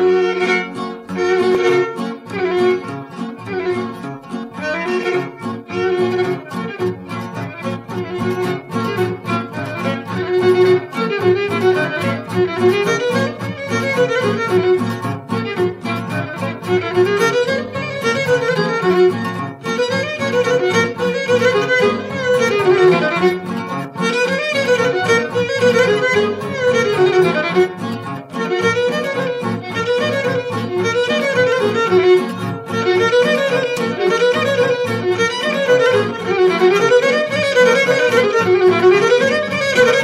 Música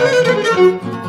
thank you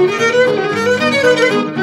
Thank you.